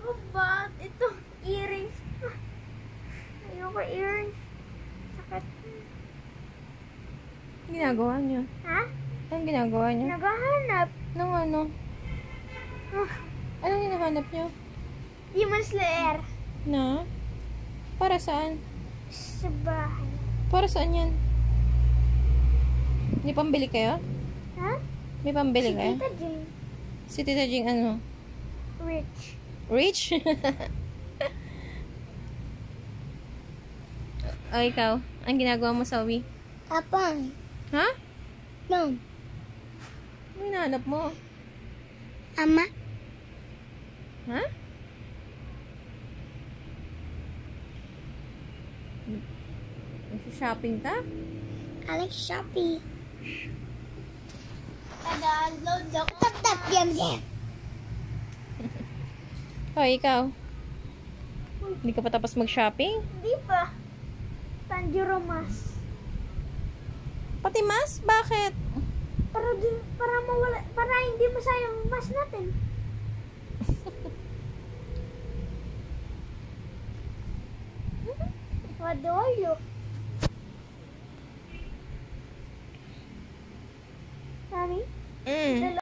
Ayoko ba? Ito, earrings. Ayoko earrings. Sakit. Ginagawa niyo? Ha? Anong ginagawa niyo? Naghahanap. Nung ano? Ah, Anong hinahanap niyo? Demon Slayer. Na? Para saan? Sa bahay. Para saan yan? May pambili kayo? Ha? May pambili Si kayo? Tita Jane. Si Tita Jing ano? Rich. Rich? o ikaw, ang ginagawa mo sa Wii? Apang. Ha? No. Ano hinahanap mo? Ama. Ha? Shopping ka? Alex Shopee. Nag-download ako. Tap tap yam yam. O ikaw? Hindi ka pa tapos mag-shopping? Di ba? Tanjiro Mas. Pati mas? Bakit? Para din, para mawala, para hindi masayang mas natin. What do you?